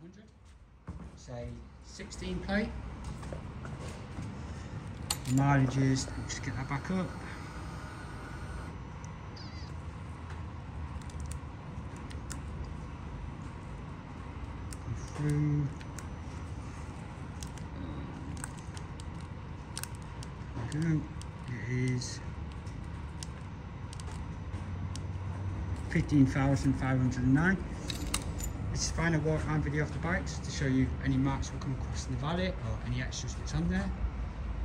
100. Say 16 plate. Mileages, just get that back up. through. Go. It is fifteen thousand five hundred nine. This is final walk around video of the bikes to show you any marks we'll come across in the valley or any extras that's on there.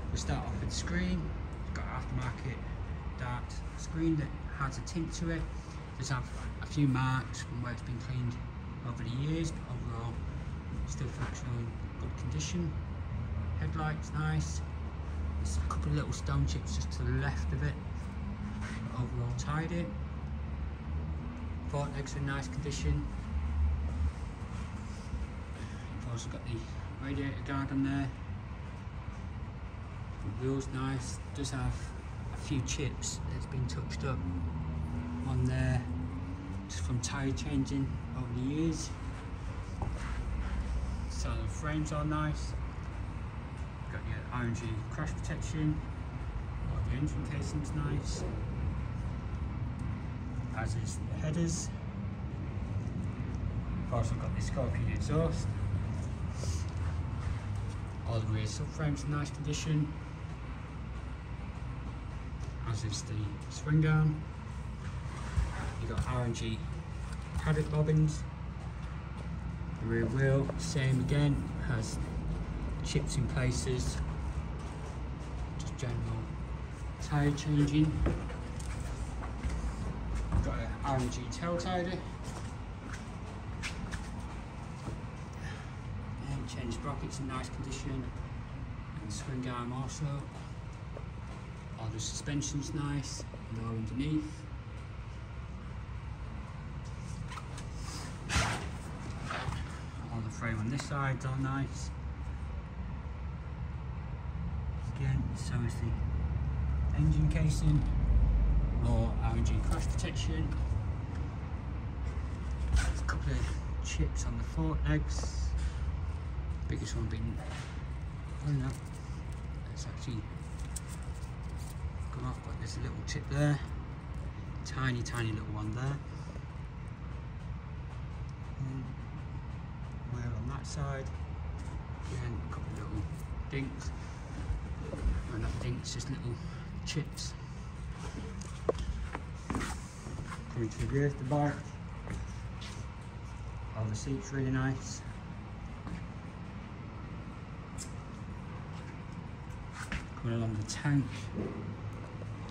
We'll start off with the screen. Got aftermarket dart screen that has a tint to it. Does have a few marks from where it's been cleaned over the years, but overall still functional in good condition. Headlights nice. There's a couple of little stone chips just to the left of it. But overall tidy. Vortex in nice condition. Also got the radiator guard on there. The wheels nice. Does have a few chips that's been touched up on there just from tyre changing over the years. So the frames are nice. Got your R&G crash protection. The engine casing's nice. As is the headers. Of course I've got the Scorpion exhaust. All the rear subframes in nice condition. As is the swing arm. You've got R&G paddock bobbins. The rear wheel, same again, has chips in places. Just general tyre changing. Got an R&G tail tidy. And change sprockets in nice condition. And swing arm also. All the suspension's nice and all underneath. All the frame on this side's all nice. Again, so is the engine casing, more R&G crash protection. There's a couple of chips on the fork legs. Biggest one being, oh no, it's actually come off, but there's a little chip there. Tiny, tiny little one there. And where on that side, again, a couple of little dinks. Well, not dinks, just little chips. Coming to the the bike. All the seats really nice. Along the tank,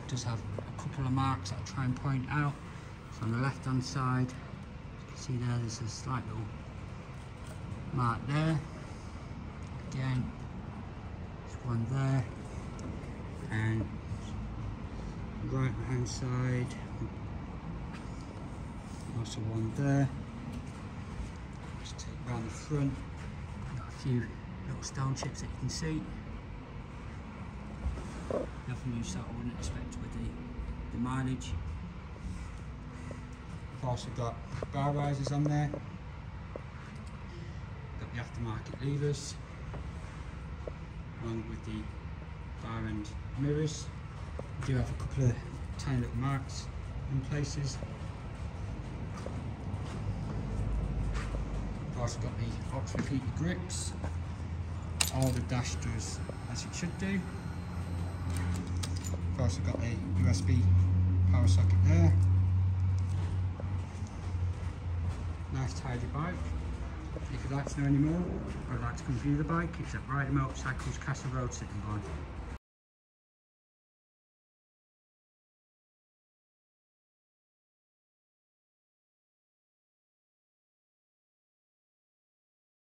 does have a couple of marks that I'll try and point out. So on the left hand side, you can see there, there's a slight little mark there. Again, there's one there. And right hand side, also one there. Just take around the front, got a few little stone chips that you can see. Nothing you sort of wouldn't expect with the, the mileage. I've also got bar risers on there. Got the aftermarket levers, along with the bar end mirrors. We do have a couple of tiny little marks in places. I've also got the Oxford heated grips. All the dash does as it should do. I've also got a USB power socket there. Nice tidy bike. If you'd like to know any more or would like to come view the bike, it's at Ryder Motorcycles Castle Road, Sittingbourne.